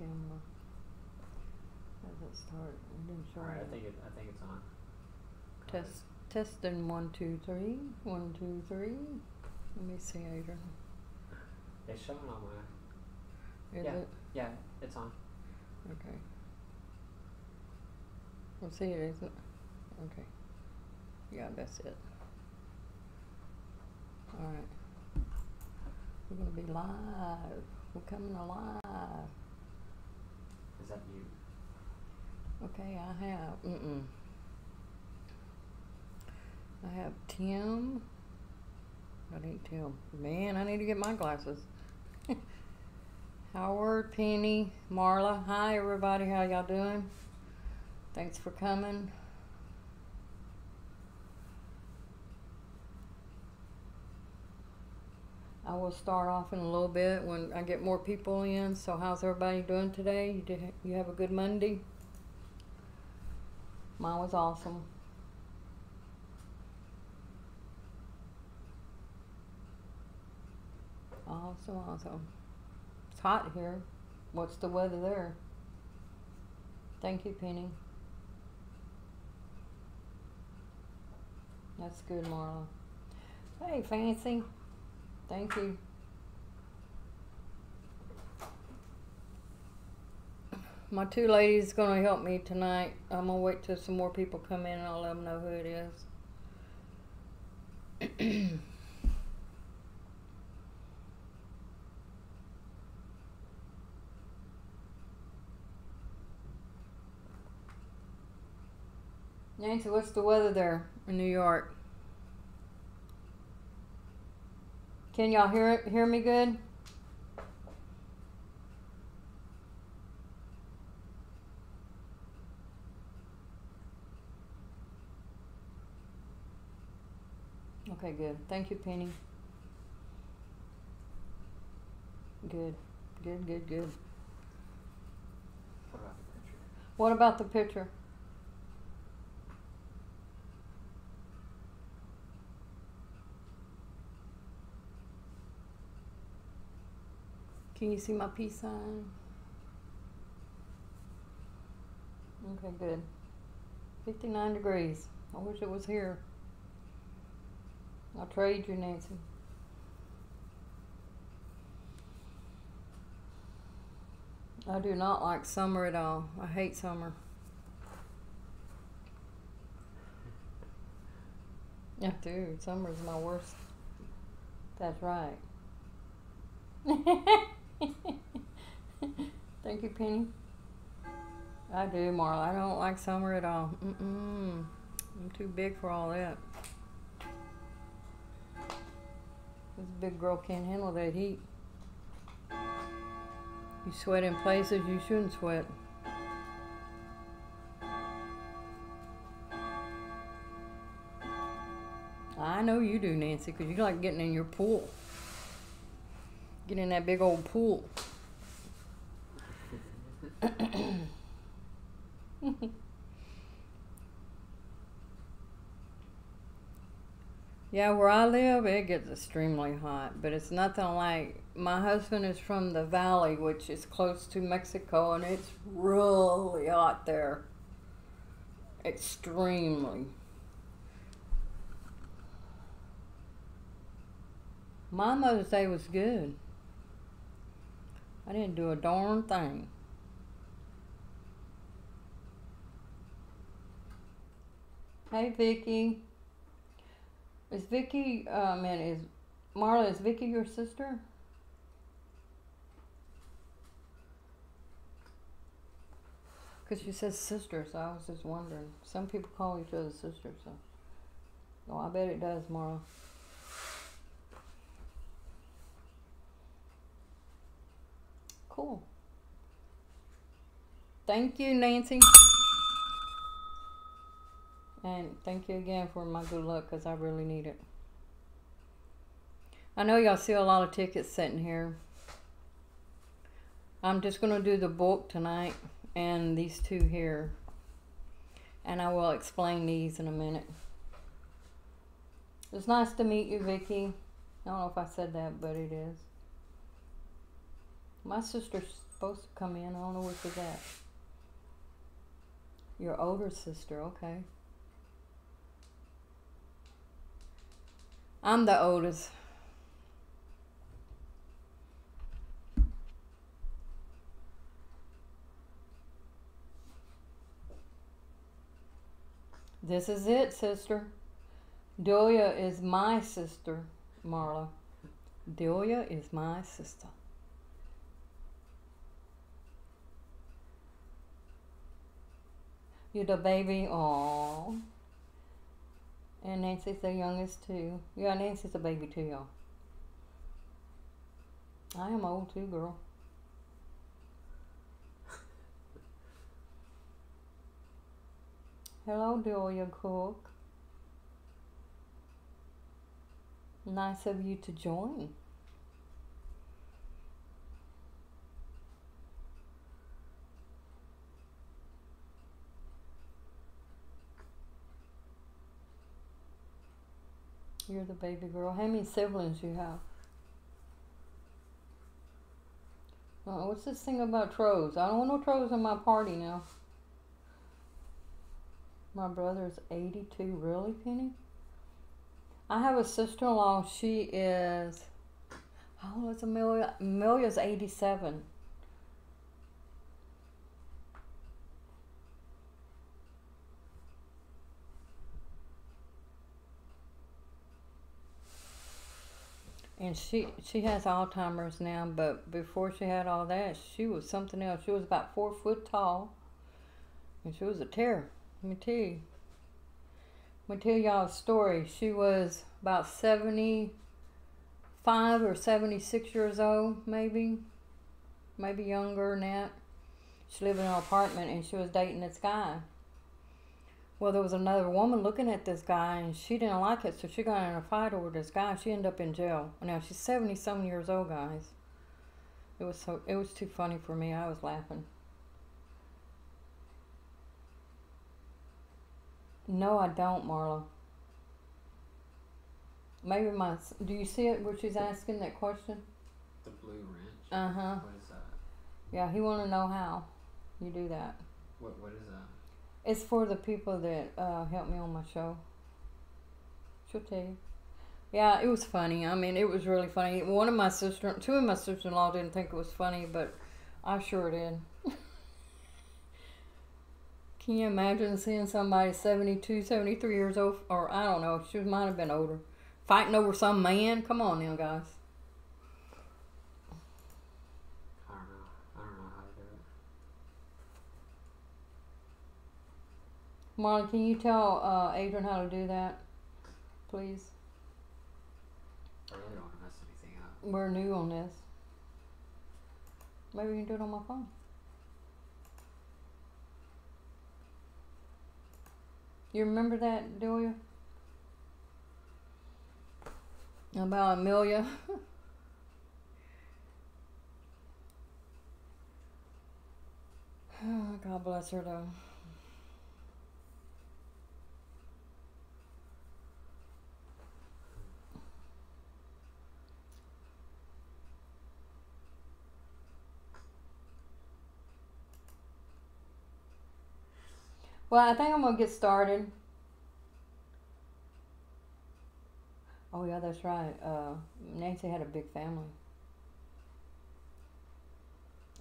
camera. Does it start? It didn't show Alright, I think it. I think it's on. Go. Test testing one two three one two three. Let me see, Adrian. It's showing on my. Is Yeah. it Yeah, it's on. okay? Well, see it is it? Okay. Yeah, that's it. All right. We're gonna be live. We're coming alive. That you? Okay, I have. Mm-mm. I have Tim. I need Tim. Man, I need to get my glasses. Howard, Penny, Marla. Hi, everybody. How y'all doing? Thanks for coming. I will start off in a little bit when I get more people in. So, how's everybody doing today? You did, you have a good Monday? Mine was awesome. Awesome, awesome. It's hot here. What's the weather there? Thank you, Penny. That's good, Marla. Hey, Fancy. Thank you. My two ladies gonna help me tonight. I'm gonna wait till some more people come in and I'll let them know who it is. Nancy, what's the weather there in New York? Can y'all hear it, hear me good? Okay, good. Thank you, Penny. Good, good, good, good. What about the picture? What about the picture? Can you see my peace sign? Okay, good. 59 degrees. I wish it was here. I'll trade you, Nancy. I do not like summer at all. I hate summer. I do. Summer's my worst. That's right. Thank you, Penny. I do, Marla. I don't like summer at all. Mm-mm. I'm too big for all that. This big girl can't handle that heat. You sweat in places you shouldn't sweat. I know you do, Nancy, because you like getting in your pool. Get in that big old pool. yeah, where I live, it gets extremely hot, but it's nothing like. My husband is from the valley, which is close to Mexico, and it's really hot there. Extremely. My Mother's Day was good. I didn't do a darn thing. Hey, Vicky. Is Vicky, uh, man, is Marla, is Vicky your sister? Because she says sister, so I was just wondering. Some people call each other sisters, so. Oh, I bet it does, Marla. Cool. Thank you, Nancy. And thank you again for my good luck because I really need it. I know y'all see a lot of tickets sitting here. I'm just going to do the book tonight and these two here. And I will explain these in a minute. It's nice to meet you, Vicky. I don't know if I said that, but it is. My sister's supposed to come in. I don't know which she's at. Your older sister, okay. I'm the oldest. This is it, sister. Delia is my sister, Marla. Delia is my sister. You're the baby, aww. And Nancy's the youngest too. Yeah, Nancy's a baby too, y'all. I am old too, girl. Hello, Delia Cook. Nice of you to join. You're the baby girl. How many siblings you have? Uh, what's this thing about trolls? I don't want no trolls in my party now. My brother's 82. Really, Penny? I have a sister-in-law. She is... Oh, it's Amelia? Amelia's 87. And she she has Alzheimer's now. But before she had all that, she was something else. She was about four foot tall, and she was a terror. Let me tell you. Let me tell y'all a story. She was about seventy five or seventy six years old, maybe, maybe younger than that. She lived in an apartment, and she was dating this guy. Well, there was another woman looking at this guy, and she didn't like it, so she got in a fight over this guy. She ended up in jail. Now she's seventy some years old, guys. It was so it was too funny for me. I was laughing. No, I don't, Marla. Maybe my. Do you see it where she's asking that question? The Blue Ranch. Uh huh. What is that? Yeah, he want to know how you do that. What What is that? It's for the people that uh, help me on my show. She'll tell you. Yeah, it was funny. I mean, it was really funny. One of my sister, two of my sister-in-law didn't think it was funny, but I sure did. Can you imagine seeing somebody 72, 73 years old, or I don't know, she might have been older, fighting over some man? Come on now, guys. I don't know. I don't know how to do it. Marlon, can you tell uh, Adrian how to do that, please? I really don't want to mess anything up. We're new on this. Maybe we can do it on my phone. You remember that, Delia? About Amelia? God bless her, though. Well, I think I'm gonna get started. Oh yeah, that's right. Uh, Nancy had a big family.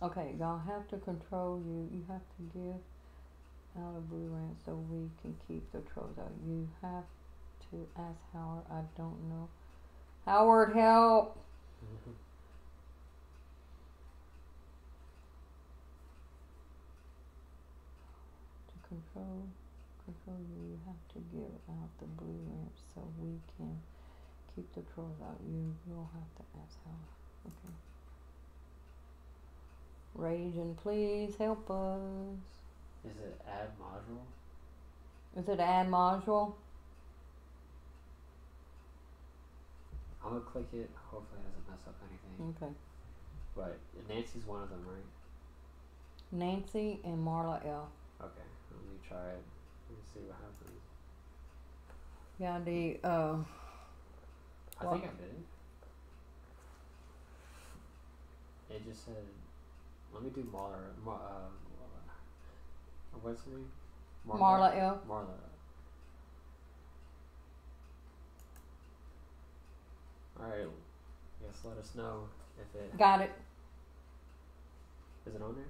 Okay, y'all have to control you. You have to give out a blue rant so we can keep the trolls out. You have to ask Howard. I don't know. Howard, help! To control, control you, have to give out the blue rant so we can keep the trolls out. You will have to ask Howard. Okay. Rage and please help us. Is it add module? Is it add module? I'm gonna click it. Hopefully, it doesn't mess up anything. Okay. But Nancy's one of them, right? Nancy and Marla L. Okay. Try it. Me see what happens. Yeah, the uh I Well- think I did. It just said Let me do Marla. Mar, uh, what's her name? Marla L. Marla. Alright. Yes, let us know if it Got it. is it on there.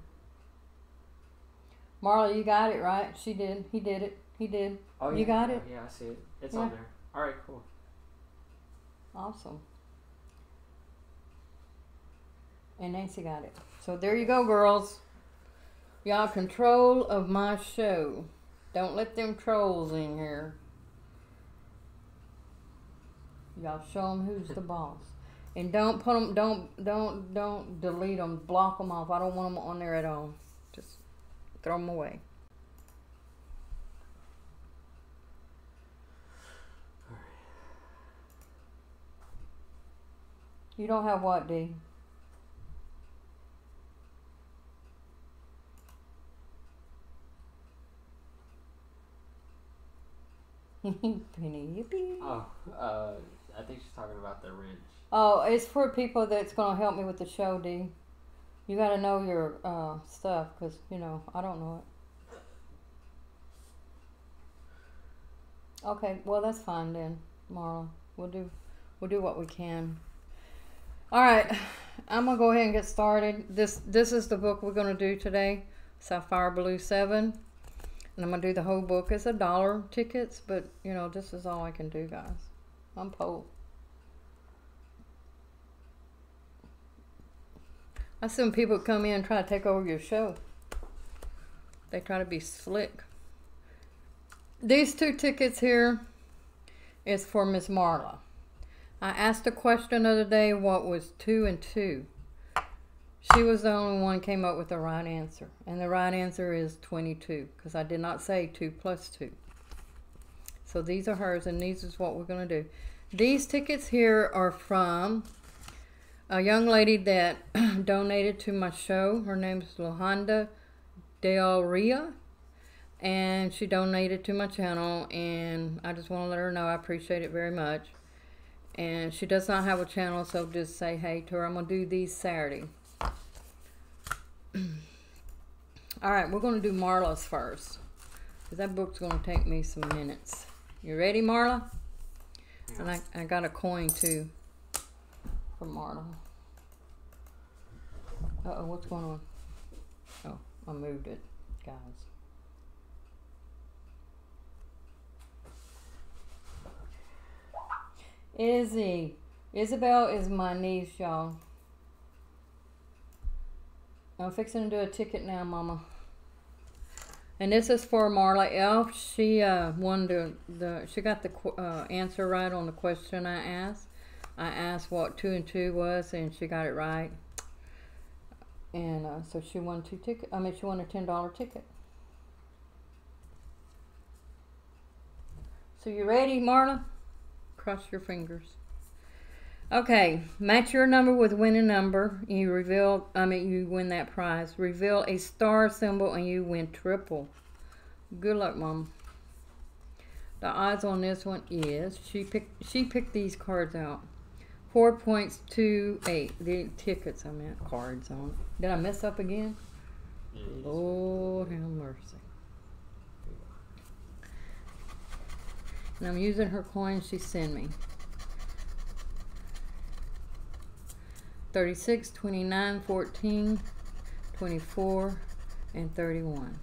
Marla, you got it, right? She did. He did it. He did. Oh, You yeah, got it? Yeah, I see it. It's Yeah. on there. Alright, cool. Awesome. And Nancy got it. So there you go, girls. Y'all control of my show. Don't let them trolls in here. Y'all show them who's the boss. And don't put them, don't, don't, don't delete them. Block them off. I don't want them on there at all. Throw them away. You don't have what, D? Penny yippee. Oh, uh, I think she's talking about the wrench. Oh, it's for people that's gonna help me with the show, D. You gotta know your uh, stuff, cause you know I don't know it. Okay, well that's fine then, Marla. We'll do, we'll do what we can. All right, I'm gonna go ahead and get started. This this is the book we're gonna do today, Sapphire Blue Seven, and I'm gonna do the whole book. It's a dollar tickets, but you know this is all I can do, guys. I'm poor. I see when people come in and try to take over your show. They try to be slick. These two tickets here is for Miss Marla. I asked a question the other day what was two and two. She was the only one came up with the right answer. And the right answer is 22 because I did not say 2 plus 2. So these are hers and these is what we're going to do. These tickets here are from a young lady that donated to my show. Her name is Lohanda Del Ria. And she donated to my channel. And I just want to let her know I appreciate it very much. And she does not have a channel, so just say hey to her. I'm going to do these Saturday. All right, we're going to do Marla's first. Because that book's going to take me some minutes. You ready, Marla? And I, I got a coin too for Marla. Uh oh, what's going on? Oh, I moved it, guys. Izzy. Isabel is my niece, y'all. I'm fixing to do a ticket now, Mama. And this is for Marla Elf. She uh, won the, the she got the uh, answer right on the question I asked. I asked what two and two was, and she got it right. And uh, so she won two ticket. I mean, she won a ten dollar ticket. So you ready, Marla? Cross your fingers. Okay, match your number with winning number. You reveal, I mean, you win that prize. Reveal a star symbol and you win triple. Good luck, Mom. The odds on this one is she picked she picked these cards out. Four points to eight. The tickets I meant cards on. Did I mess up again? Yes. Lord have mercy. And I'm using her coin she sent me. 36, 29, 14, 24, and 31.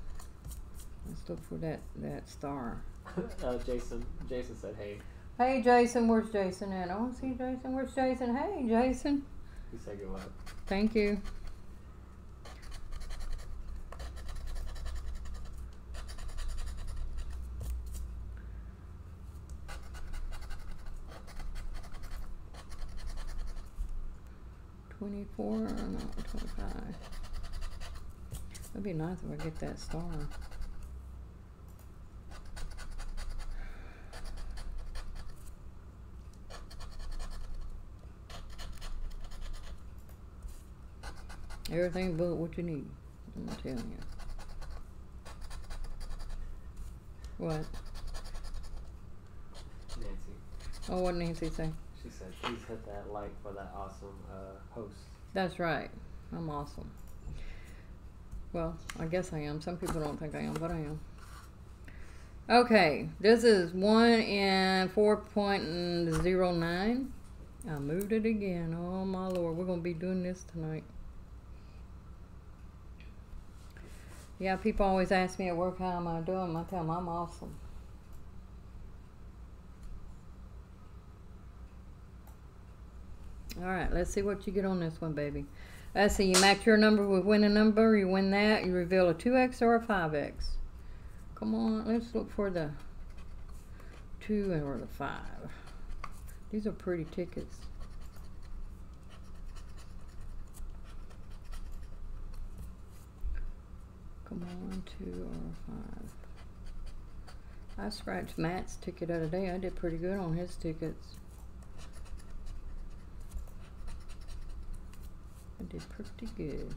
Let's look for that, that star. uh, Jason. Jason said, "Hey." Hey Jason, where's Jason at? I want to see Jason. Where's Jason? Hey Jason. He said good luck. Thank you. Twenty-four, no, twenty-five. That'd be nice if I get that star. Everything but what you need. I'm telling you. What? Nancy. Oh, what did Nancy say? She said, "Please hit that like for that awesome uh, host." That's right. I'm awesome. Well, I guess I am. Some people don't think I am, but I am. Okay, this is 1 in 4.09. I moved it again. Oh my lord, we're going to be doing this tonight. Yeah, people always ask me at work how am I doing. I tell them I'm awesome. All right, let's see what you get on this one, baby. Let's see, you match your number with winning number, you win that, you reveal a 2x or a 5x. Come on, let's look for the 2 or the 5. These are pretty tickets. Come on, 2 or 5. I scratched Matt's ticket the other day. I did pretty good on his tickets. I did pretty good.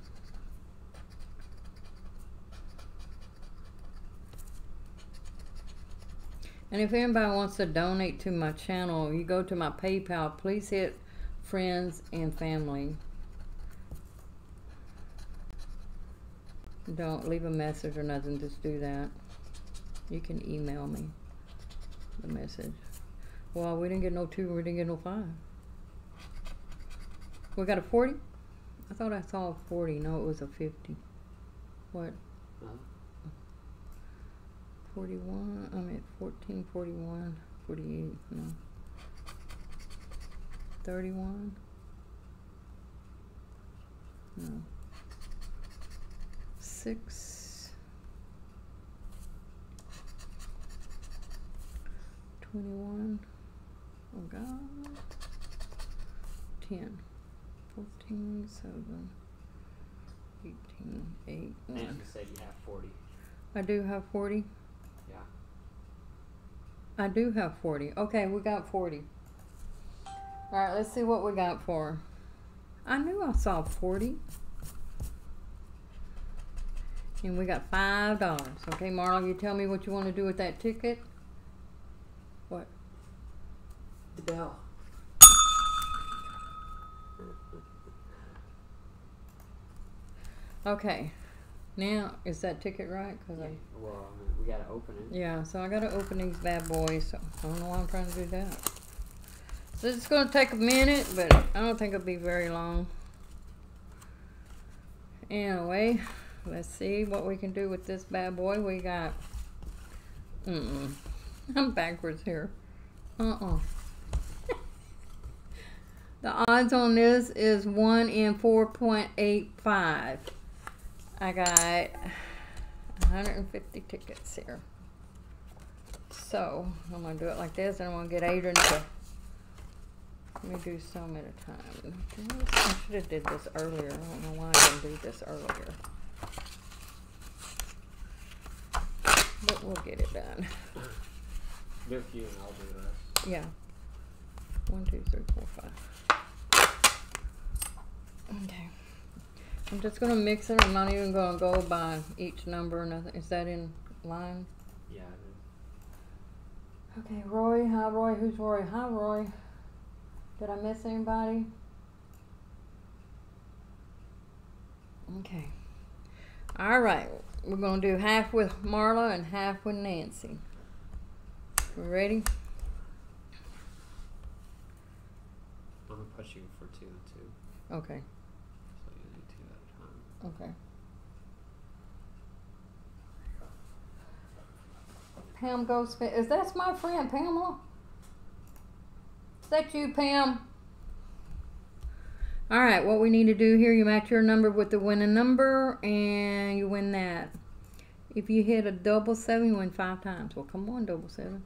And if anybody wants to donate to my channel, you go to my PayPal, please hit friends and family. Don't leave a message or nothing, just do that. You can email me the message. Well, we didn't get no two, we didn't get no five. We got a 40? I thought I saw a 40. No, it was a 50. What? No. 41, I mean 14, 41, 48, no. 31? No. 6. 21. Oh God. 10. 14, 7. 18, 8, And 1. you said you have 40. I do have 40. Yeah. I do have 40. Okay, we got 40. All right, let's see what we got for. I knew I saw 40. And we got $5. Okay, Marla, you tell me what you want to do with that ticket. What? The bell. Okay. Now, is that ticket right? Cause Yeah. I, Well, we gotta open it. yeah, so I got to open these bad boys. So I don't know why I'm trying to do that. So it's going to take a minute, but I don't think it'll be very long. Anyway, let's see what we can do with this bad boy. We got. Mm-mm. I'm backwards here. Uh-uh. the odds on this is 1 in 4.85. I got 150 tickets here. So, I'm going to do it like this, and I'm going to get Adrian to. Let me do some at a time. I should have did this earlier. I don't know why I didn't do this earlier. But we'll get it done. Few and I'll do the rest. Yeah. One, two, three, four, five. Okay. I'm just gonna mix it. I'm not even gonna go by each number. or Nothing. Is that in line? Yeah, it is. Okay, Roy. Hi, Roy. Who's Roy? Hi, Roy. Did I miss anybody? Okay. All right. We're gonna do half with Marla and half with Nancy. We ready? I'm gonna push you for two and two. Okay. So you do two at a time. Okay. Pam goes. Is that my friend Pamela? Is that you, Pam? All right. What we need to do here, you match your number with the winning number, and you win that. If you hit a double seven, you win five times. Well, come on, double seven.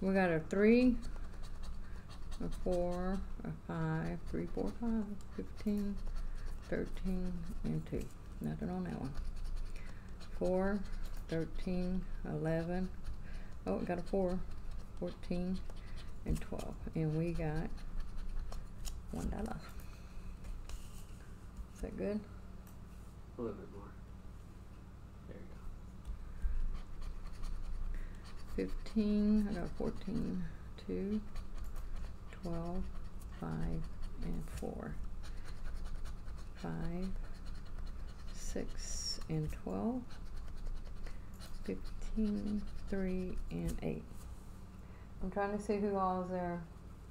We got a three, a four, a five, three, four, five, fifteen. 13 and 2. Nothing on that one. 4, 13, 11. Oh, we got a 4. 14 and 12. And we got $1. Is that good? A little bit more. There you go. 15. I got 14, 2, 12, 5, and 4. 5, 6, and 12. 15, 3, and 8. I'm trying to see who all is there.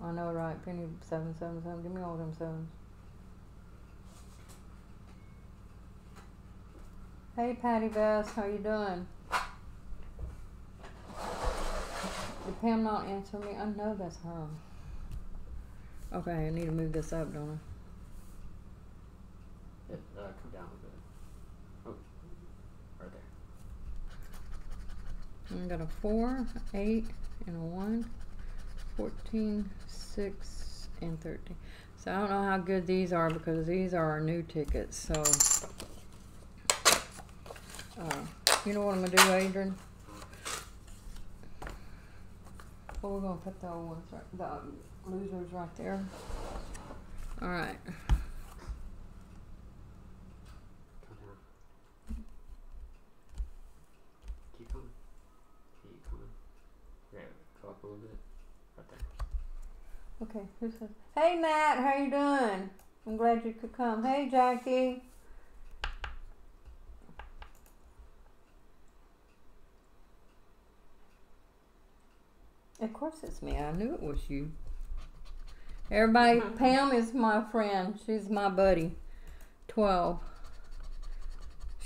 I know, right? Penny, 7, 7, 7. Give me all them 7s. Hey, Patty Bess, how you doing? Did Pam not answer me? I know that's her. Okay, I need to move this up, don't I? Yeah, uh, come down a bit. Oh, right there. I? Got a 4, 8, and a 1. 14, 6, and 13. So I don't know how good these are because these are our new tickets. So, uh, you know what I'm going to do, Adrian? Well, we're going to put the old ones right, the losers right there. All right. A little bit. Right there. Okay, who says? Hey Matt, how you doing? I'm glad you could come. Hey Jackie. Of course it's me. I knew it was you. Everybody, mm-hmm. Pam is my friend. She's my buddy. 12.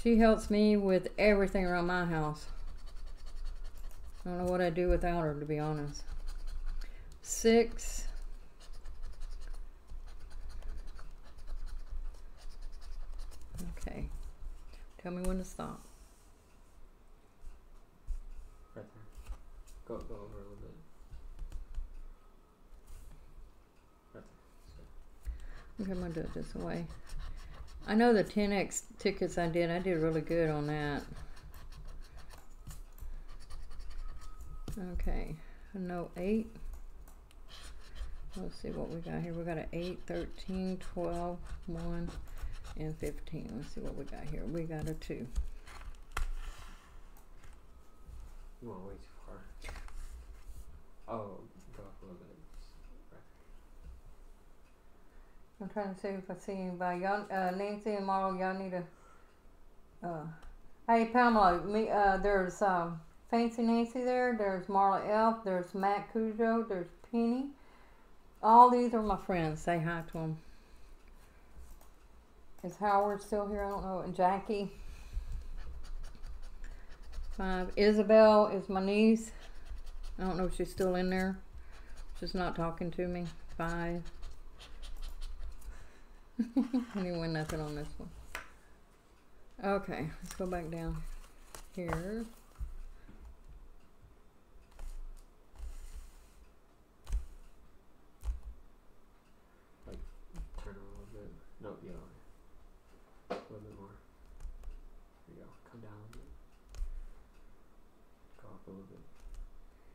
She helps me with everything around my house. I don't know what I'd do without her, to be honest. Six. Okay. Tell me when to stop. Right there. Go go over a little bit. Right there. Okay, I'm gonna do it this way. I know the 10x tickets I did, I did really good on that. Okay, no 8. Let's see what we got here. We got an 8, 13, 12, 1, and 15. Let's see what we got here. We got a 2. You went way too far. Oh, go up a little bit. I'm trying to see if I see anybody. Y'all, uh, Nancy and Marlo, y'all need a. Uh, hey Pamela, me. Uh, there's um, Fancy Nancy there. There's Marla Elf. There's Matt Cujo. There's Penny. All these are my friends. Say hi to them. Is Howard still here? I don't know. And Jackie. Five. Isabel is my niece. I don't know if she's still in there. She's not talking to me. Five. I didn't win nothing on this one. Okay, let's go back down here. Turn a little bit. No, yeah. A little bit more. There you go. Come down. Go up a little bit.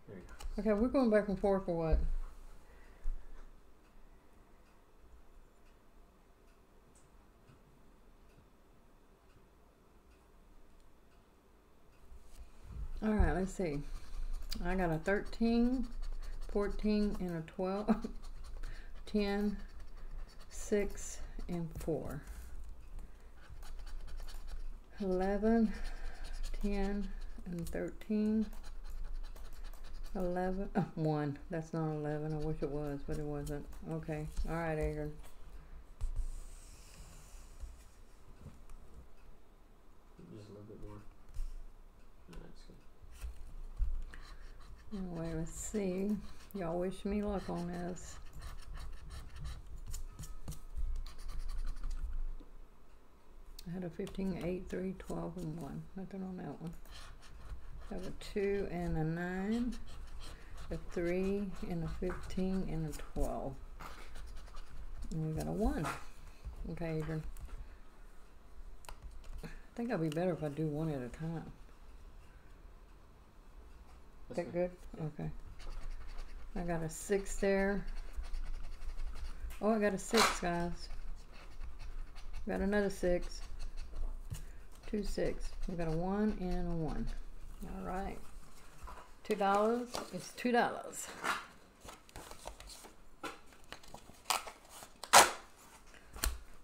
There you go. Okay, we're going back and forth for what? All right, let's see. I got a 13, 14, and a 12, 10, 6, and 4. 11, 10, and 13. 11 uh, 1 that's not 11 i wish it was but it wasn't. Okay. All right adrian. Just a little bit more. No, that's good. anyway let's see. Y'all wish me luck on this I had a 15, 8, 3, 12, and 1. Nothing on that one. I have a 2 and a 9, a 3, and a 15, and a 12. And we got a 1. Okay, Adrian. I think I'll be better if I do one at a time. Is that good? Okay. I got a 6 there. Oh, I got a 6, guys. Got another 6. Two 6. We got a 1 and a 1. All right. Two dollars is two dollars.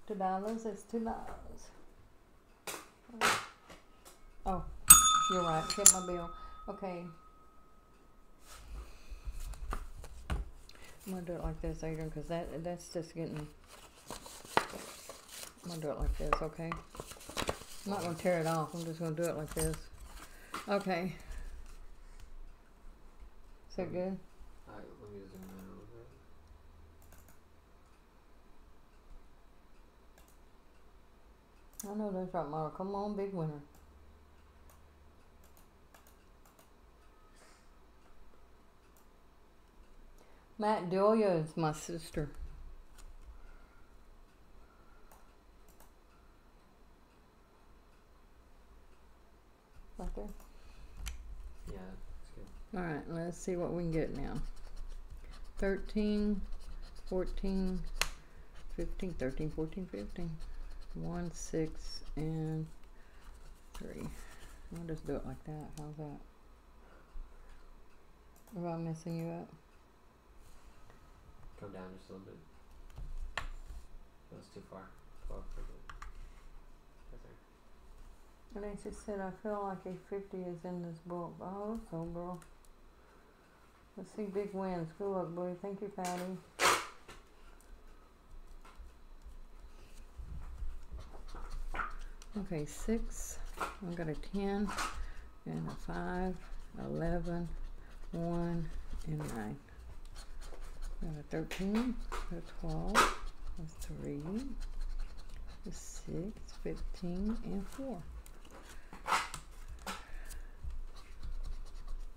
Two dollars is two dollars. Oh, you're right. Hit my bill. Okay. I'm gonna do it like this, Adrian, because that that's just getting. I'm gonna do it like this, okay? I'm not gonna tear it off. I'm just gonna do it like this. Okay. Is that good? Let me zoom in a little bit. I know that's right, Mara. Come on, big winner. Matt Delia is my sister. Right there. Yeah, it's good. All right, let's see what we can get now. 13, 14, 15, 13, 14, 15. 1, 6, and 3. I'll just do it like that. How's that? Am I messing you up? Come down just a little bit. That's too far. Twelve for good. Right there. And then she said, I feel like a 50 is in this book. Oh, so, bro. Let's see big wins. Good luck, buddy. Thank you, Patty. Okay, 6. I got a 10 and a 5, 11, 1, and 9. Got a 13, a 12, a 3, a 6, 15, and 4.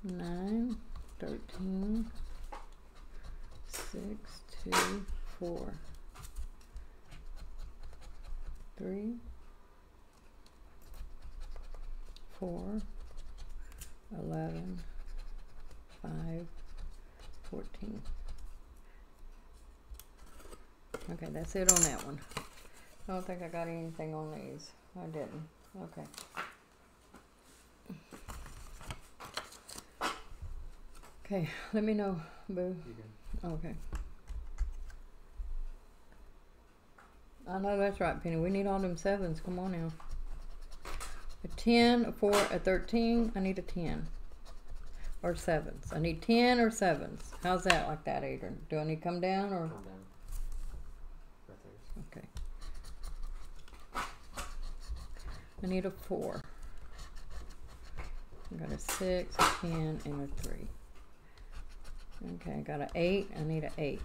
Nine, thirteen, six, two, four, three, four, eleven, five, fourteen. Okay, that's it on that one. I don't think I got anything on these. I didn't. Okay. Okay, let me know, Boo. Good? Oh, okay. I know that's right, Penny. We need all them sevens. Come on now. A 10, a 4, a 13. I need a 10. Or sevens. I need 10 or sevens. How's that like that, Adrian? Do I need to come down or? Come down. Okay. I need a 4. I got a 6, a 10, and a 3. Okay, I got an 8. I need an 8.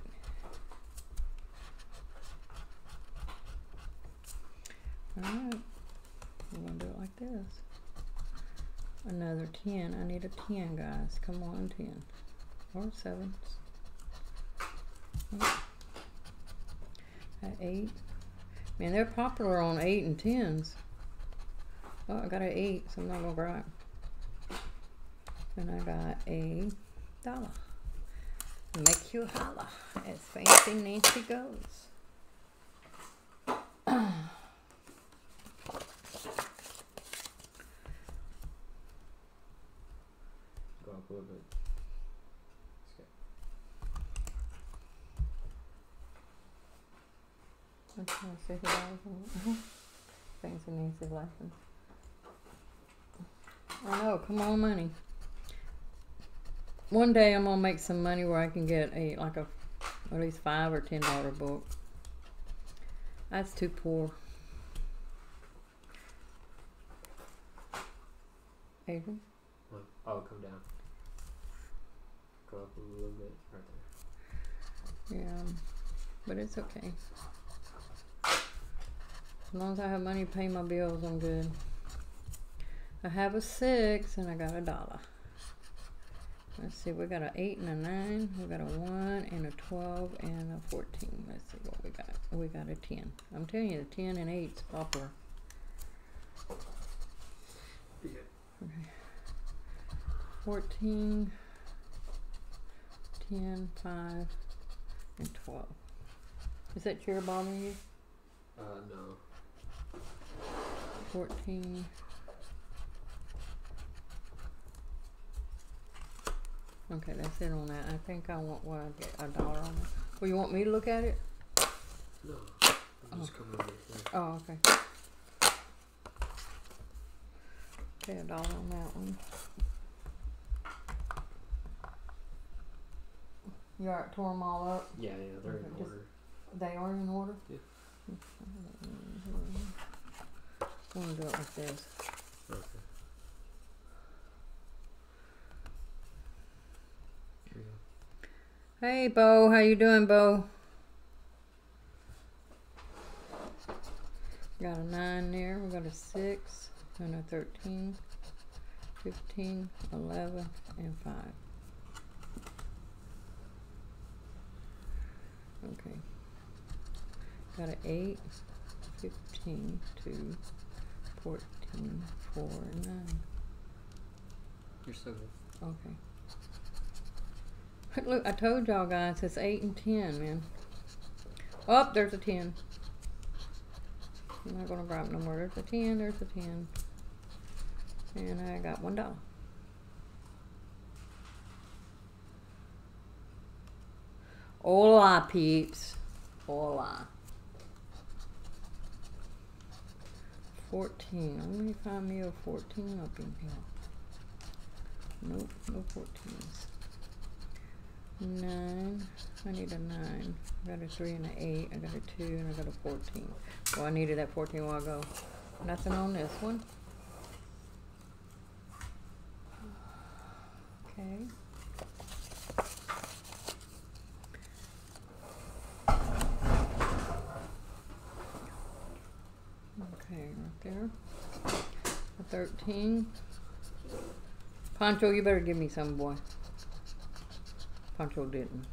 Alright. We're going to do it like this. Another 10. I need a 10, guys. Come on, 10. Or 7s. An 8. Man, they're popular on 8 and 10s. Oh, I got an 8, so I'm not to gripe. And I got a dollar. Make you holla, as fancy Nancy goes. Go up a little bit. It's good. I'm to see who I was on. Fancy Nancy laughing. I know, come on, money. One day I'm gonna make some money where I can get a like a at least five or ten dollar book. That's too poor. Adrian? Oh, come down. Go up a little bit. Right there. Yeah, but it's okay. As long as I have money to pay my bills, I'm good. I have a six and I got a dollar. Let's see, we got an eight and a nine, we got a one and a twelve and a fourteen. Let's see what we got. We got a ten. I'm telling you, the ten and eight's popular. Yeah. Okay. 14, 10, 5, and 12. Is that chair bothering you? Uh, no. 14. Okay, that's it on that. I think I want what I get a dollar on it. Well, you want me to look at it? No. I'm oh. just coming over here. Oh, okay. Pay a dollar on that one. You alright, tore them all up? Yeah, yeah, they're Okay, in order. They are in order? Yeah. I'm gonna do it like this. Okay. Here we go. Hey, Bo, how you doing, Bo? Got a nine there. We got a six, and a 13, 15, 11, and five. Okay. Got an eight, 15, two, 14, four, nine. You're so good. Okay. Look, I told y'all guys it's eight and ten, man. Oh, there's a ten. I'm not gonna grab no more. There's a ten. There's a ten. And I got one dollar. Hola, peeps. Hola. Fourteen. Let me find me a fourteen up in here. Nope, no 14s. Nine. I need a nine. I got a three and an eight. I got a two and I got a 14. Well, I needed that 14 a while ago. Nothing on this one. Okay. Okay, right there. A 13. Pancho, you better give me some, boy. Pancho didn't.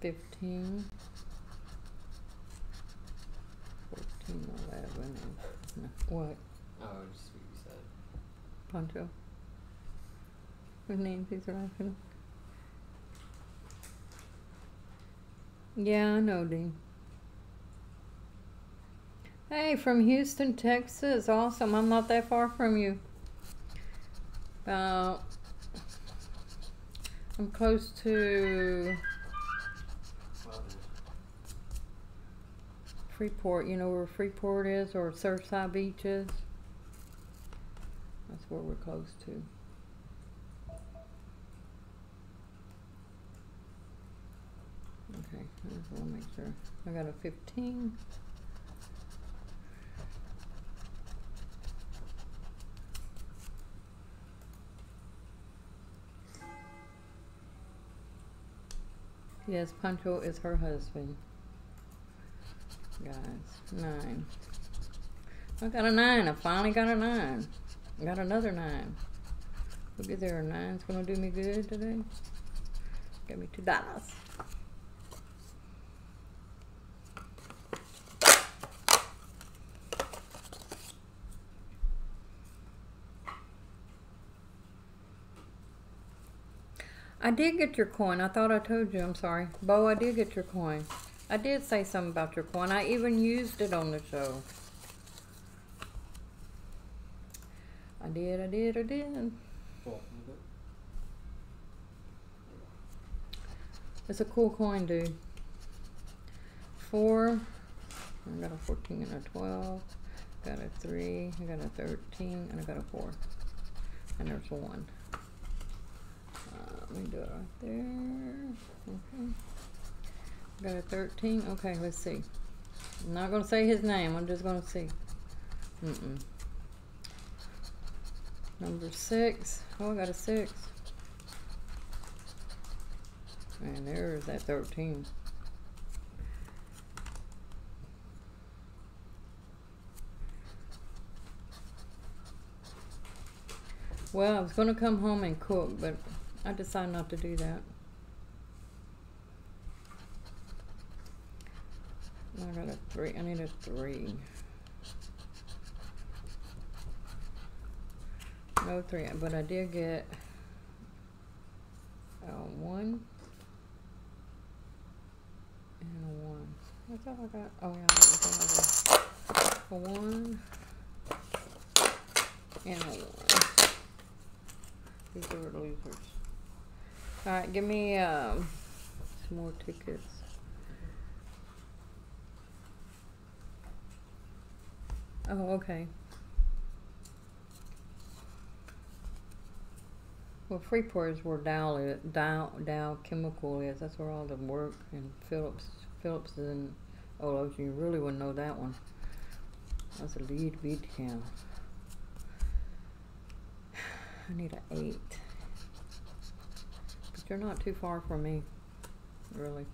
Fifteen. Fourteen, eleven, and, no, what, Oh, just what you said. Pancho? Whose names he's laughing? Yeah, I know, Dean. Hey, from Houston, Texas. Awesome. I'm not that far from you. About. I'm close to. Freeport. You know where Freeport is or Surfside Beach is? That's where we're close to. Okay, I just want to make sure. I got a 15. Yes, Pancho is her husband. Guys, nine. I got a nine. I finally got a nine. I got another nine. Look at there. A nine's gonna do me good today. Give me two dollars. I did get your coin. I thought I told you. I'm sorry. Bo, I did get your coin. I did say something about your coin. I even used it on the show. I did, I did, I did. It's a cool coin, dude. Four. I got a 14 and a 12. I Got a 3. I got a 13. And I got a 4. And there's one. Uh, let me do it right there. Okay. Got a 13. Okay, let's see. I'm not going to say his name. I'm just going to see. Mm-mm. Number 6. Oh, I got a 6. And there's that 13. Well, I was going to come home and cook, but I decided not to do that. I got a three. I need a three. No three, but I did get a one and a one. That's all I got. Oh yeah, I got. A one and a one. These are losers. Alright, give me um, some more tickets. Oh, okay. Well, Freeport is where Dow, Dow, Dow Chemical is. That's where all the work and Phillips, Phillips is in. Oh, you really wouldn't know that one. That's a lead beat cam. I need an eight. You're not too far from me, really.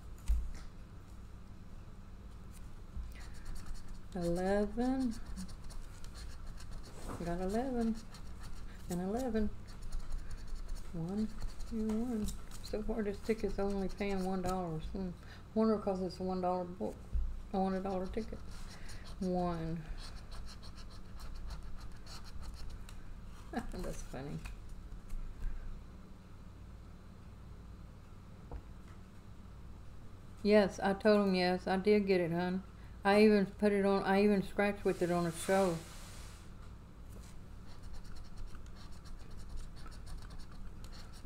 Eleven. Got eleven. And eleven. One. You won. So far this ticket's only paying one dollar. Hmm. Wonder cause it's a one dollar book. A one dollar ticket. One. That's funny. Yes, I told him yes. I did get it, hon. I even put it on. I even scratched with it on a show.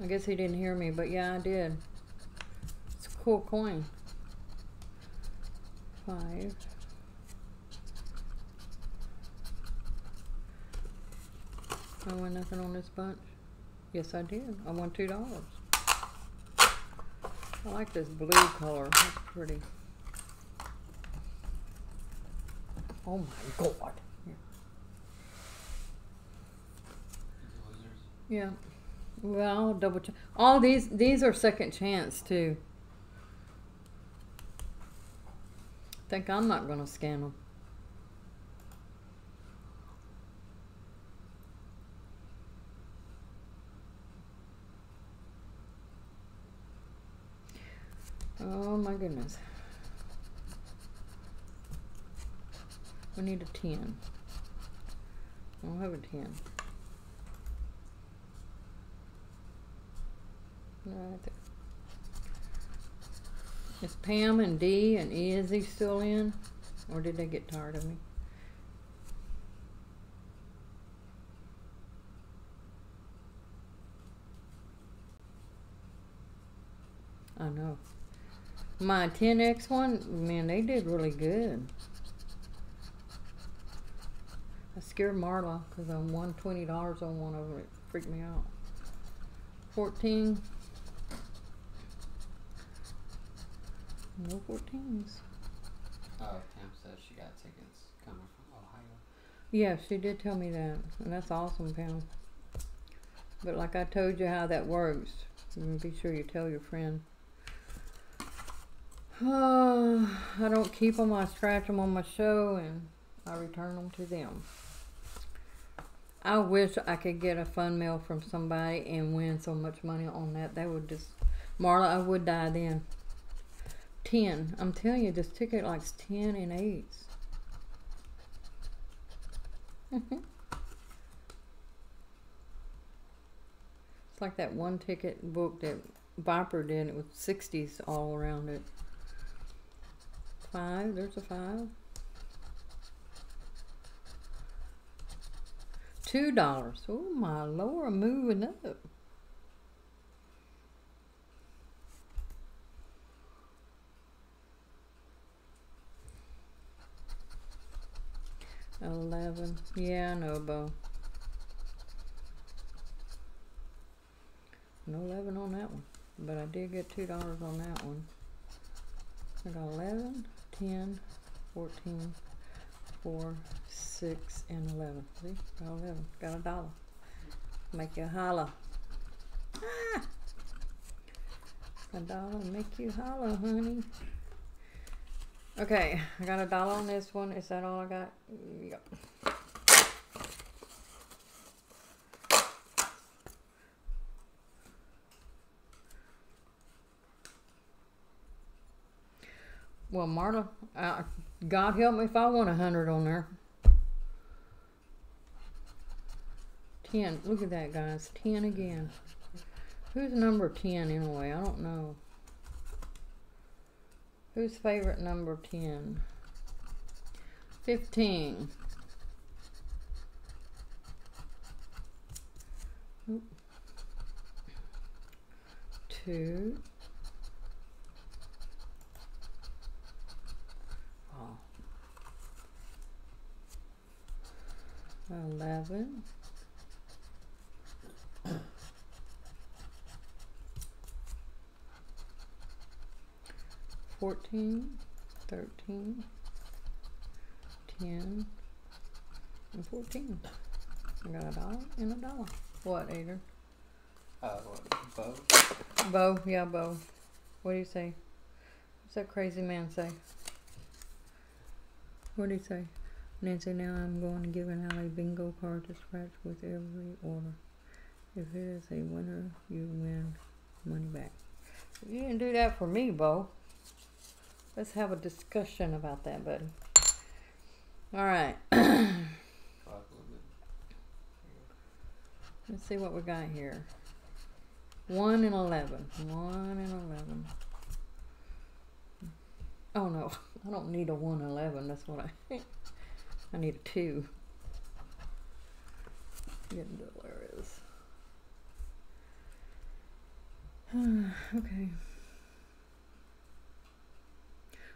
I guess he didn't hear me, but yeah, I did. It's a cool coin. Five. I won nothing on this bunch. Yes, I did. I won two dollars. I like this blue color. That's pretty. Oh my god. Yeah. Well, I'll double check. All these these are second chance too. I think I'm not gonna scan them. Oh my goodness. We need a 10. I don't have a 10. Right there. Is Pam and Dee and Izzy still in? Or did they get tired of me? I know. My 10X one, man, they did really good. I scared Marla because I won $20 on one of them. It freaked me out. 14. No 14s. Oh, Pam says she got tickets coming from Ohio. Yeah, she did tell me that. And that's awesome, Pam. But like I told you how that works, be sure you tell your friend. Uh, I don't keep them, I scratch them on my show and I return them to them. I wish I could get a fun mail from somebody and win so much money on that. They would just, Marla, I would die then. 10. I'm telling you, this ticket likes 10 and 8s. it's like that one ticket book that Viper did. It was 60s all around it. Five. There's a five. Two dollars. Oh my lord, moving up. Eleven. Yeah, I know, Bo. No eleven on that one. But I did get two dollars on that one. I got 11, 10, 14, 4, 6, and 11. See? Got 11. Got a dollar. Make you holler. Ah! A dollar make you holler, honey. Okay, I got a dollar on this one. Is that all I got? Yep. Well, Marta, uh, God help me if I want a hundred on there. Ten. Look at that, guys. Ten again. Who's number ten anyway? I don't know. Who's favorite number ten? Fifteen. Two. 11 14 13 10 and 14 I got a dollar and a dollar what Ader? Uh, Bo? Bo, yeah, Bo. What do you say? What's that crazy man say? What do you say? Nancy, now I'm going to give an a bingo card to scratch with every order. If it is a winner, you win money back. You didn't do that for me, Bo. Let's have a discussion about that, buddy. All right. Let's see what we got here. One and eleven. One and eleven. Oh no, I don't need a one eleven. That's what I. I need a two. Getting to where is. okay.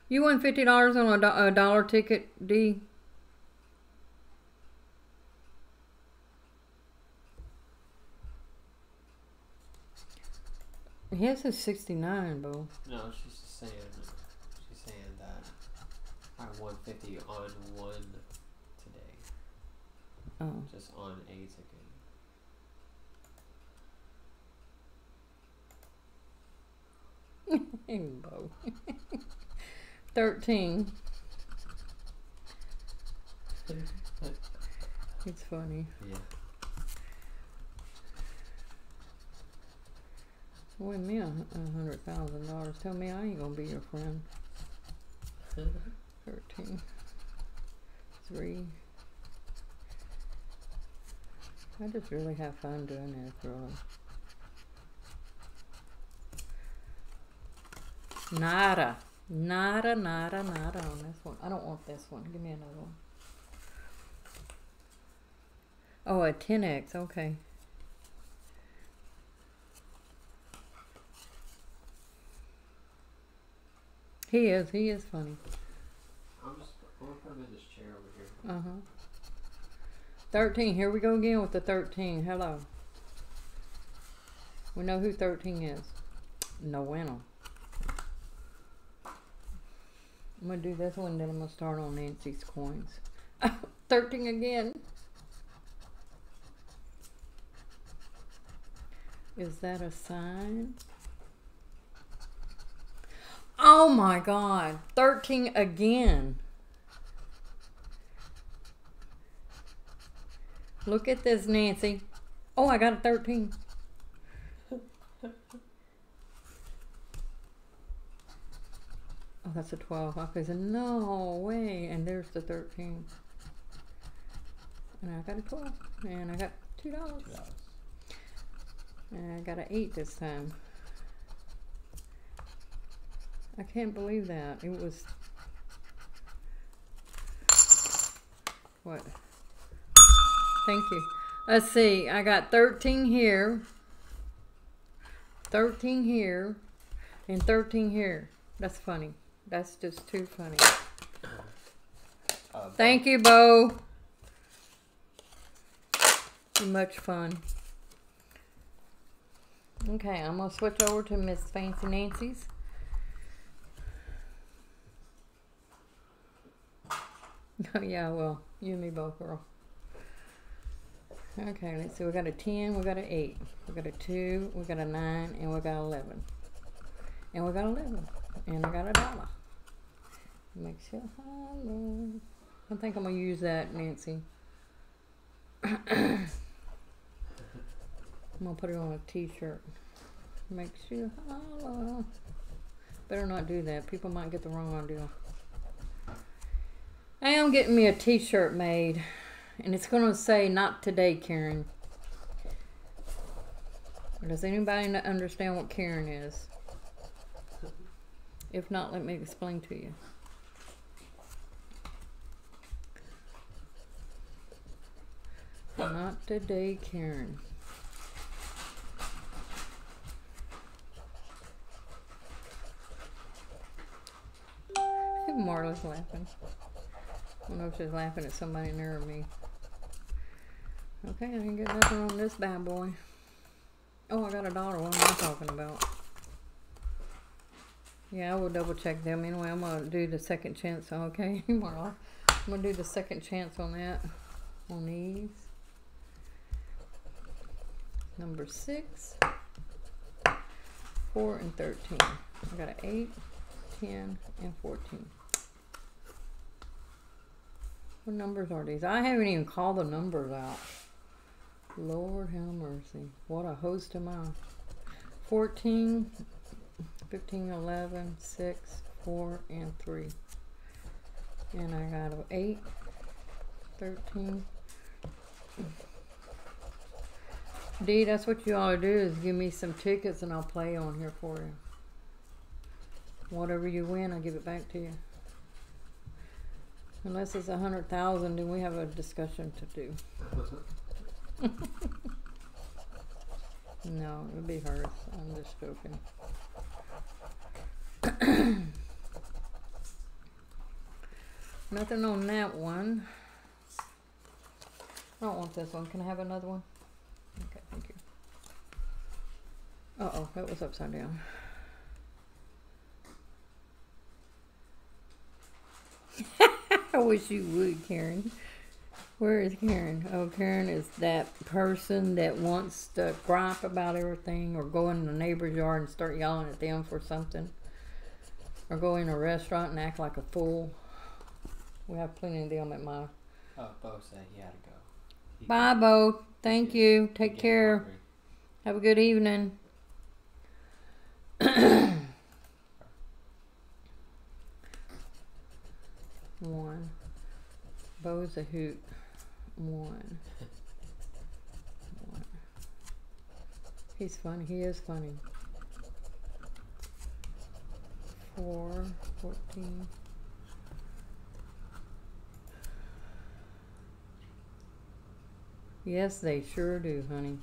You won fifty dollars on a, do- a dollar ticket, D. His is sixty nine, Bo. No, she's just saying. She's saying that I won fifty on one Oh. just on a ticket. Bo. Thirteen. It's funny. Yeah. Win me a, a hundred thousand dollars. Tell me I ain't gonna be your friend. Thirteen. Three. I just really have fun doing this, really. Nada. Nada, nada, nada on this one. I don't want this one. Give me another one. Oh, a 10x. Okay. He is. He is funny. I'm just. I'm gonna put him in this chair over here. Uh huh. 13. Here we go again with the 13. Hello. We know who 13 is. No bueno. I'm going to do this one, then I'm going to start on Nancy's coins. 13 again. Is that a sign? Oh my god. 13 again. Look at this, Nancy. Oh, I got a 13. Oh, that's a 12. Okay, so no way. And there's the 13. And I got a 12. And I got $2. Two dollars. And I got an 8 this time. I can't believe that. It was. What? Thank you. Let's see. I got 13 here, 13 here, and 13 here. That's funny. That's just too funny. Uh, Thank you, Bo. Much fun. Okay, I'm gonna switch over to Miss Fancy Nancy's. Oh yeah, well, you and me both, girl. Okay, let's see. We got a ten, we got an eight, we got a two, we got a nine, and we got eleven, and we got eleven, and I got a dollar. Makes you holler. I think I'm gonna use that, Nancy. I'm gonna put it on a T-shirt. Makes you holler. Better not do that. People might get the wrong idea. I am getting me a T-shirt made, and it's gonna say "Not today, Karen." Does anybody understand what Karen is? If not, let me explain to you. Not today, Karen. Marla's laughing. I don't know if she's laughing at somebody near me. Okay, I didn't get nothing on this bad boy. Oh, I got a dollar. What am I talking about? Yeah, I will double check them anyway. I'm gonna do the second chance. Okay. I'm gonna do the second chance on that. On these. Number six, four, and thirteen. I got an eight, ten, and fourteen. What numbers are these? I haven't even called the numbers out. Lord have mercy. What a host am I. 14, 15, 11, 6, 4, and 3. And I got a 8, 13. D, that's what you ought to do is give me some tickets and I'll play on here for you. Whatever you win, I'll give it back to you. Unless it's a hundred thousand, then we have a discussion to do. No, it would be hard. I'm just joking. Nothing on that one. I don't want this one. Can I have another one? Okay, thank you. Uh oh, that was upside down. I wish you would, Karen. Where is Karen? Oh, Karen is that person that wants to gripe about everything or go in the neighbor's yard and start yelling at them for something. Or go in a restaurant and act like a fool. We have plenty of them at my. Oh, Bo said he had to go. He- Bye, Bo. Thank you. Take care. hungry. Have a good evening. One. Bo's a hoot. One. He's funny. He is funny. Four. Fourteen. Yes, they sure do, honey.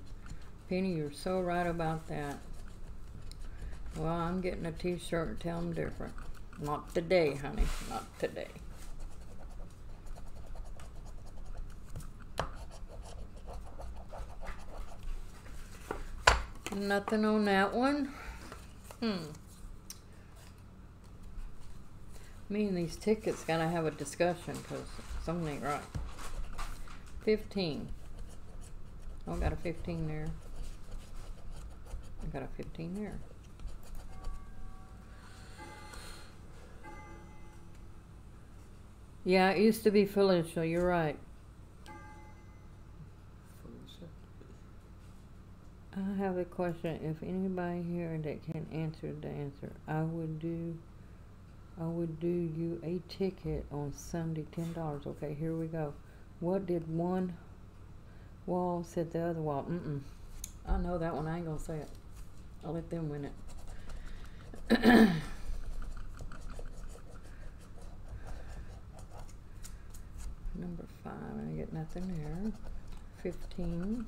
Penny, you're so right about that. Well, I'm getting a t-shirt and tell them different. Not today, honey. Not today. Nothing on that one. Hmm. Me and these tickets gotta have a discussion because something ain't right. Fifteen. Oh, I got a fifteen there. I got a fifteen there. Yeah, it used to be Felicia. You're right. I have a question. If anybody here that can answer the answer, I would do. I would do you a ticket on Sunday, ten dollars. Okay, here we go. What did one wall said the other wall? Mm-mm. I know that one. I ain't gonna say it. I'll let them win it. Number five, I get nothing there. Fifteen.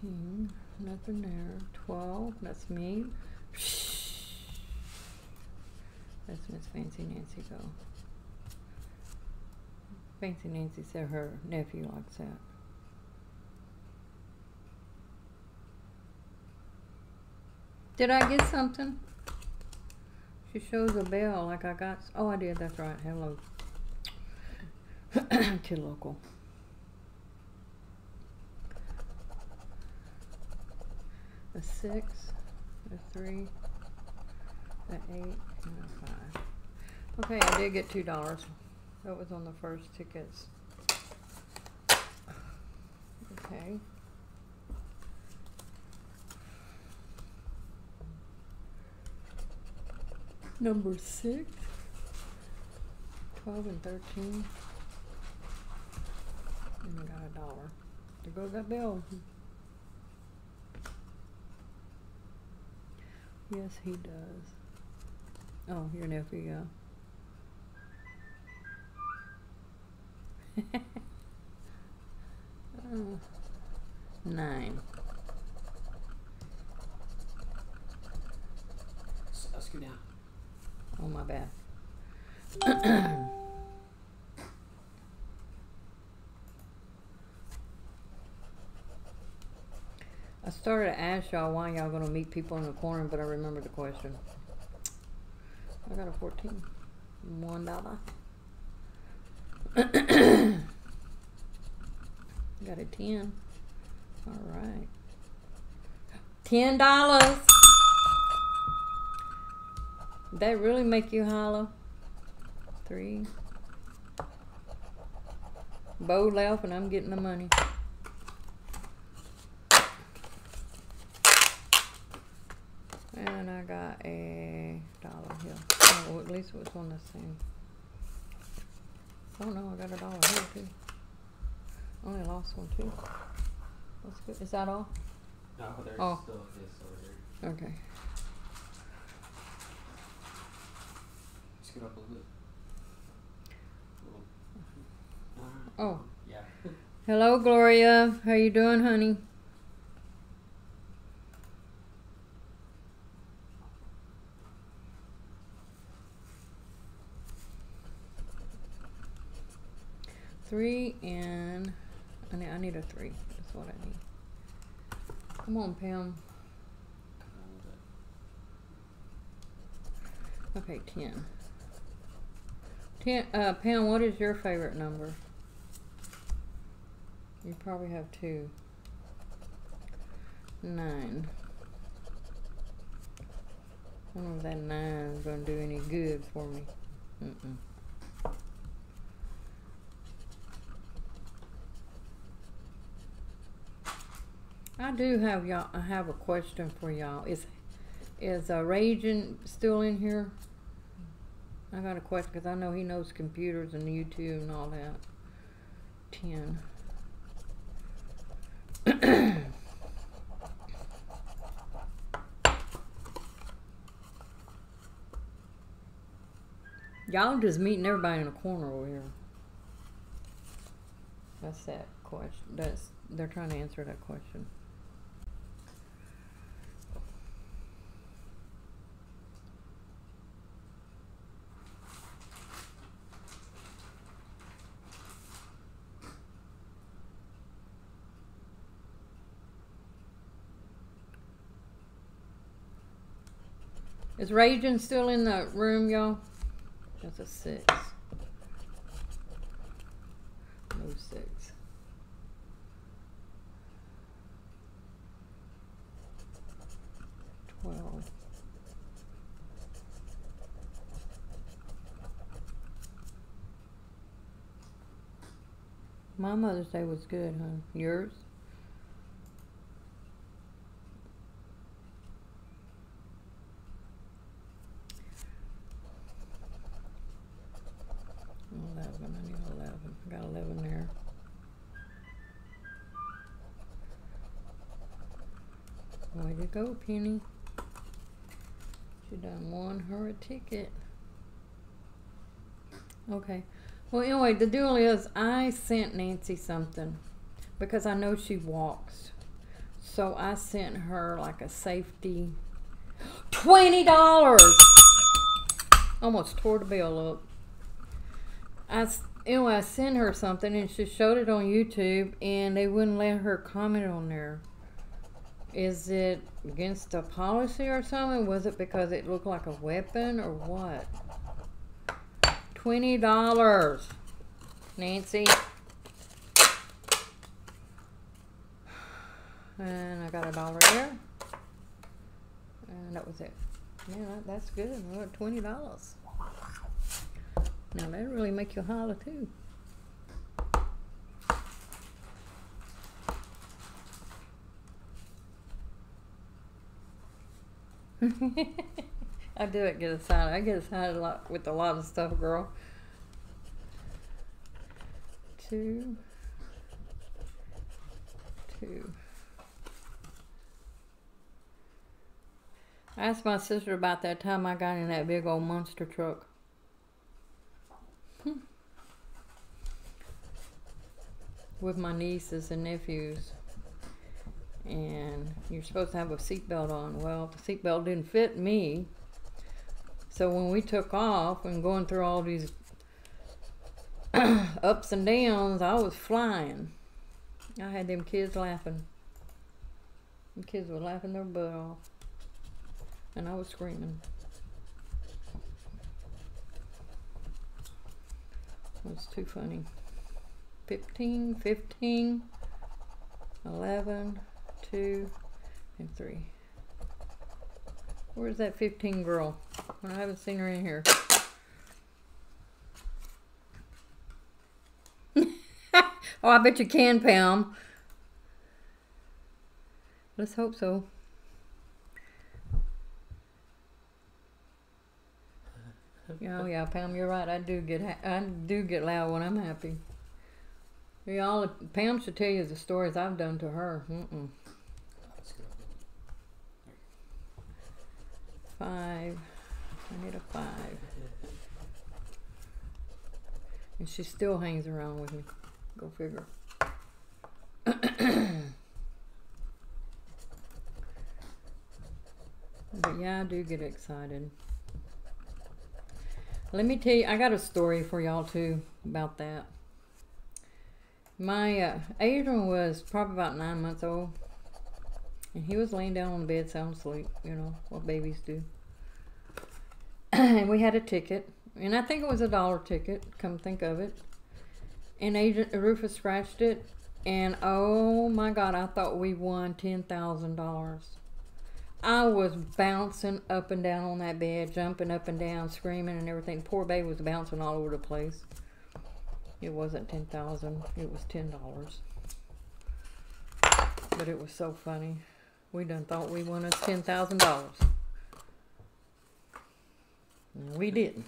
Fifteen, nothing there. Twelve, that's me. That's Miss Fancy Nancy go. Fancy Nancy said her nephew likes that. Did I get something? She shows a bell like I got. Oh, I did. That's right. Hello. to local. A six, a three, an eight, and a five. Okay, I did get two dollars. That was on the first tickets. Okay. Number six, twelve, and thirteen. And I got a dollar. There goes that bill. Yes, he does. Oh, your nephew, yeah. Oh, Nine. S- uh, scoot down. Oh my bad. I started to ask y'all why y'all gonna meet people in the corner, but I remember the question. I got a fourteen. One dollar. got a ten. All right. Ten dollars. That really make you hollow? Three. Bo left and I'm getting the money. And Eh, I got a dollar here. Oh, at least it was on the same. Oh no, I got a dollar here too. Only lost one too. That's good. Is that all? No, there's Oh. still this over here. Okay. Scoot up a little bit. Oh. Yeah. Hello, Gloria. How you doing, honey? Three and I need, I need a three. That's what I need. Come on, Pam. Okay, ten. Ten. Uh, Pam, what is your favorite number? You probably have two. Nine. I wonder if that nine is going to do any good for me. Mm-mm. I do have y'all. I have a question for y'all. Is is uh, Raging still in here? I got a question because I know he knows computers and YouTube and all that. Ten. Y'all just meeting everybody in a corner over here. That's that question. That's they're trying to answer that question. Is Raging still in the room, y'all? That's a six. No six. Twelve. My Mother's Day was good, huh? Yours? Eleven. I need eleven. I got eleven there. Way to go, Penny. She done won her a ticket. Okay. Well, anyway, the deal is I sent Nancy something because I know she walks. So I sent her like a safety twenty dollars. Almost tore the bill up. I anyway, I sent her something and she showed it on YouTube and they wouldn't let her comment on there. Is it against the policy or something? Was it because it looked like a weapon or what? Twenty dollars, Nancy. And I got a dollar there. And that was it. Yeah, that's good. Twenty dollars. Now that really make you holler too. I do it get excited. I get excited a lot with a lot of stuff, girl. Two. Two. I asked my sister about that time I got in that big old monster truck. Hmm. With my nieces and nephews. And you're supposed to have a seatbelt on. Well, the seatbelt didn't fit me. So when we took off and going through all these ups and downs, I was flying. I had them kids laughing. The kids were laughing their butt off. And I was screaming. It was too funny. 15, 15, 11, 2, and 3. Where's that 15 girl? I haven't seen her in here. oh, I bet you can, Pam. Let's hope so. Oh yeah, Pam, you're right. I do get ha- I do get loud when I'm happy. Y'all, Pam should tell you the stories I've done to her. Mm-mm. Let's go. Five. I need a five. And she still hangs around with me. Go figure. but yeah, I do get excited. Let me tell you, I got a story for y'all too about that. My uh, Adrian was probably about nine months old, and he was laying down on the bed, sound asleep. You know what babies do. and we had a ticket, and I think it was a dollar ticket. Come think of it. And Agent Rufus scratched it, and oh my God, I thought we won ten thousand dollars. I was bouncing up and down on that bed, jumping up and down, screaming and everything. Poor baby was bouncing all over the place. It wasn't ten thousand; it was ten dollars. But it was so funny. We done thought we won us ten thousand dollars. We didn't.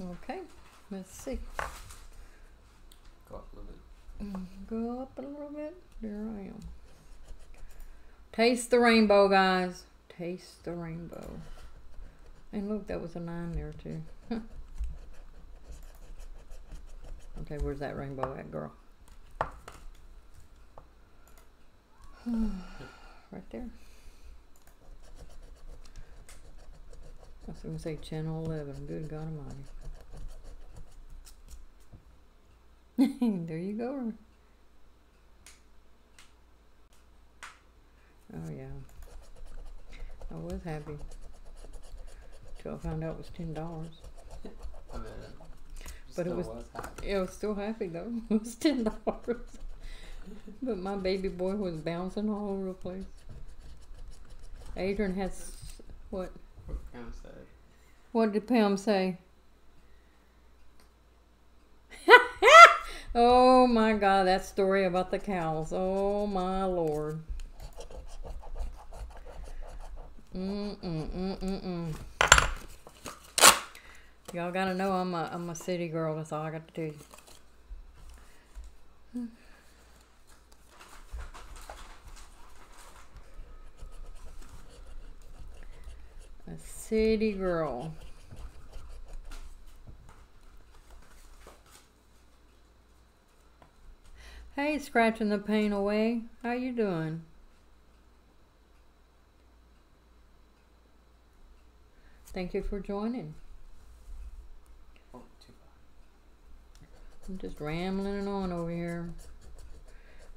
Okay, let's see. Go up a little bit. Go up a little bit. There I am. Taste the rainbow, guys. Taste the rainbow. And look, that was a nine there too. okay, where's that rainbow at, girl? right there. I was going to say channel 11. Good God Almighty. there you go. Oh, yeah. I was happy. Till I found out it was $10. I mean, But it still was- happy. Yeah, I was still happy though. It was ten dollars. but my baby boy was bouncing all over the place. Adrian has what? What did of sad? What did Pam say? oh my God, that story about the cows. Oh my Lord. Mm mm mm mm mm. Y'all gotta know I'm a I'm a city girl. That's all I got to you. A city girl. Hey, scratching the pain away. How you doing? Thank you for joining. Oh, too far. I'm just rambling and on over here.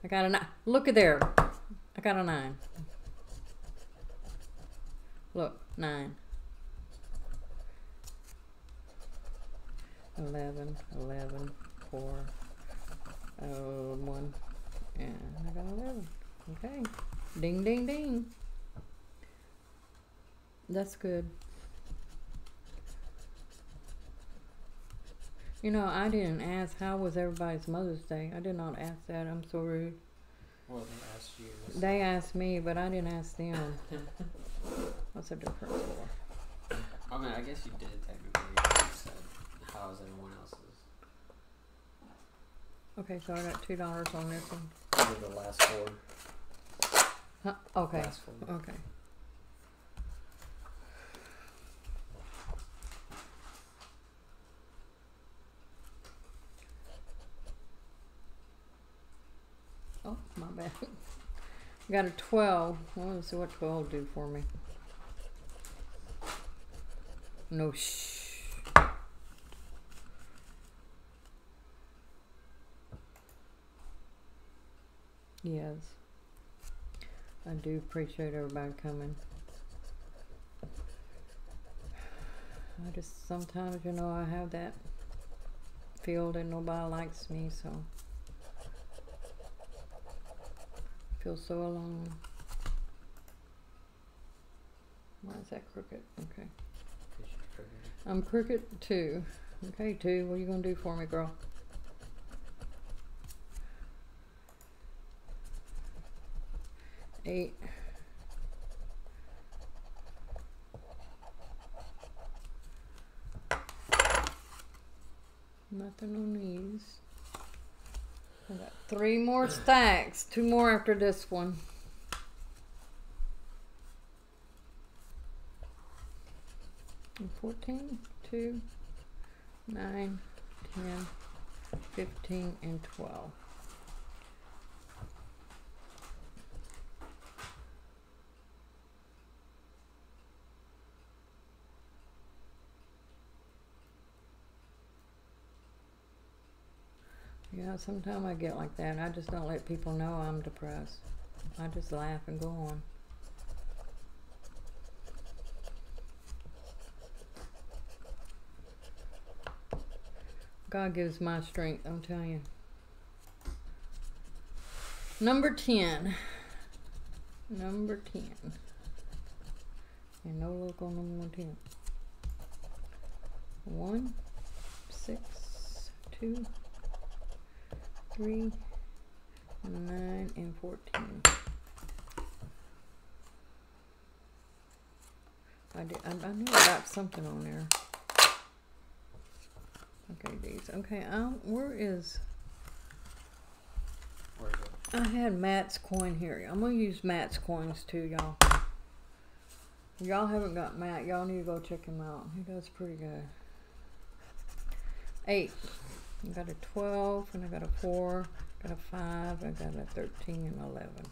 I got a nine. Look at there. I got a nine. Look, nine. Eleven, eleven, four, uh, one, and I got eleven. Okay. Ding, ding, ding. That's good. You know, I didn't ask how was everybody's Mother's Day. I did not ask that. I'm so rude. Well, they asked you. They asked me, but I didn't ask them. What's a difference for? I mean, I guess you did technically. You said, how's everyone else's? Okay, so I got two dollars on this one. The last four. Huh? Okay. Last four. Okay. Bad. Got a 12. Well, let's see what 12 do for me. No shh. Yes. I do appreciate everybody coming. I just sometimes, you know, I have that feel that nobody likes me, so feel so alone. Why is that crooked? Okay. I'm crooked too. Okay, two. What are you gonna do for me, girl? Eight. Nothing on these. Got three more stacks. Two more after this one. And 14, 2, 9, 10, 15, and 12. Yeah, sometimes I get like that. I just don't let people know I'm depressed. I just laugh and go on. God gives my strength, I'm telling you. Number 10. Number 10. And no look on number 10. 1, 6, 2, 3, 9, and 14. I, did, I, I knew I got something on there. Okay, these. Okay, um, where is? Where is it? I had Matt's coin here. I'm gonna use Matt's coins too, y'all. Y'all haven't got Matt. Y'all need to go check him out. He does pretty good. Eight. I got a twelve, and I got a four, got a five, I got a thirteen, and eleven.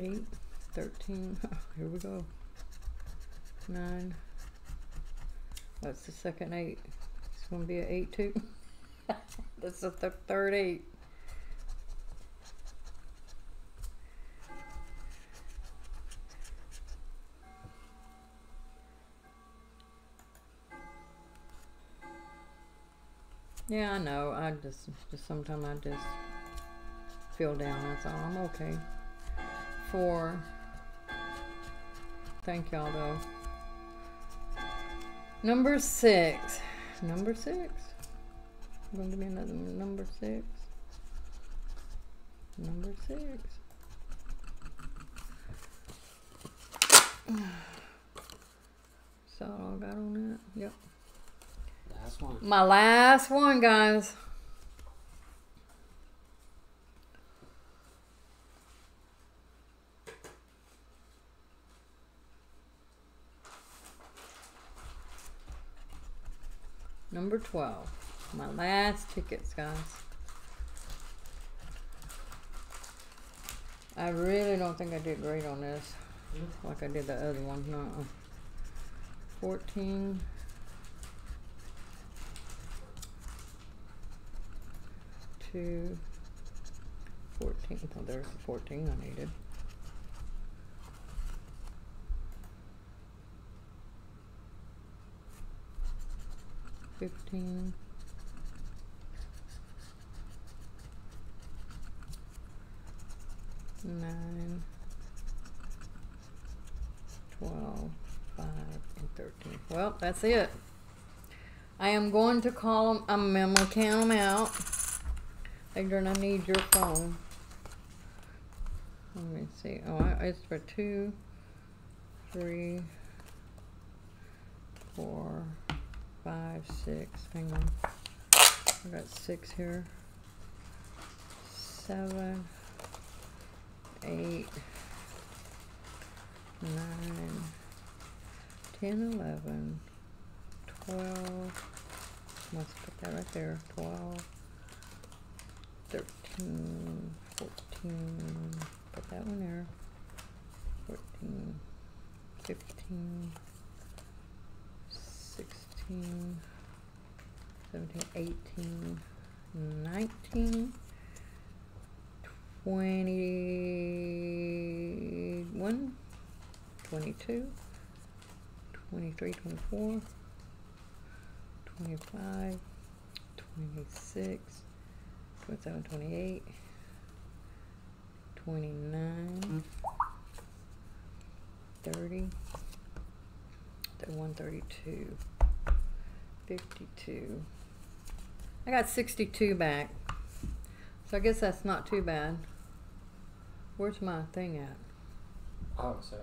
Eight, thirteen. Oh, here we go. Nine. That's the second eight. It's gonna be an eight too. That's the th- third eight. Yeah, I know. I just, just sometimes I just feel down. That's oh, all. I'm okay. For Thank y'all though. Number six. Number six. Going to be another number six. Number six. So all I got on that. Yep. Last one. My last one, guys. Number 12. My last tickets, guys. I really don't think I did great on this. Like I did the other one. No. 14. Two. 14. Oh, there's the 14 I needed. Fifteen. Nine. Twelve. Five and thirteen. Well, that's it. I am going to call them. I'm, I'm gonna count them out. Adrian, I need your phone. Let me see. Oh, I, it's for two, three, four, five, six. Hang on. I got six here. Seven, eight, nine, ten, eleven, twelve, Let's put that right there. 12, 13, 14. Put that one there. 14, 15, 16, 17, 18, 19, 21, 22, 23, 24, 25, 26, 27, 28, 29, mm. 30, 31, 32, 52. I got 62 back. So I guess that's not too bad. Where's my thing at? Oh, sorry.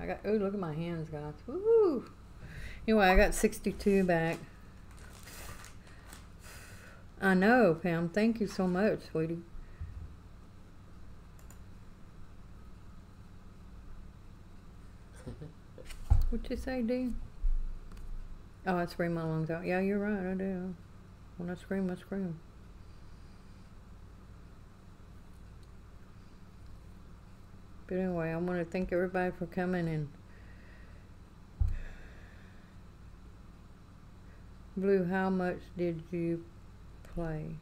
I got. Oh, look at my hands, guys. Woo! Anyway, I got 62 back. I know, Pam. Thank you so much, sweetie. What'd you say, D? Oh, I scream my lungs out. Yeah, you're right. I do. When I scream, I scream. But anyway, I want to thank everybody for coming and Blue, how much did you play?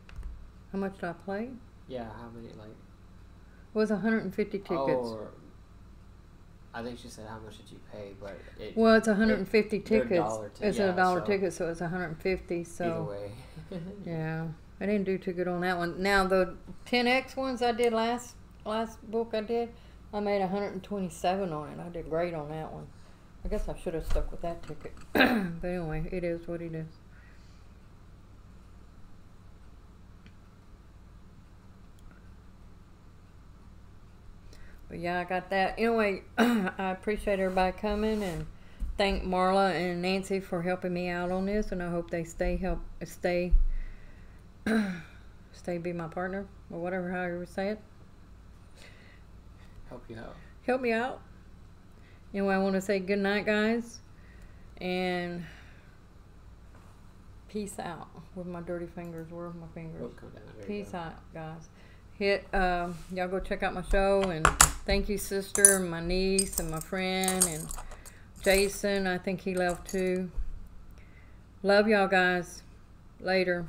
How much did I play? Yeah, how many like? It was 150 tickets. Oh, I think she said how much did you pay, but it well, it's 150 they're tickets. dollar ti- it's yeah, a dollar so- ticket, so it's 150. So either way. yeah, I didn't do too good on that one. Now the 10x ones I did last last book I did, I made 127 on it. I did great on that one. I guess I should have stuck with that ticket. but anyway, it is what it is. But yeah, I got that. Anyway, I appreciate everybody coming and thank Marla and Nancy for helping me out on this, and I hope they stay help stay stay be my partner or whatever however you say it. Help you out. Help me out. Anyway, I want to say good night, guys, and peace out with my dirty fingers. Where are my fingers? We'll come down. There you Peace go. out, guys. Hit um, y'all go check out my show and thank you, sister, and my niece and my friend and Jason. I think he left too. Love y'all guys. Later.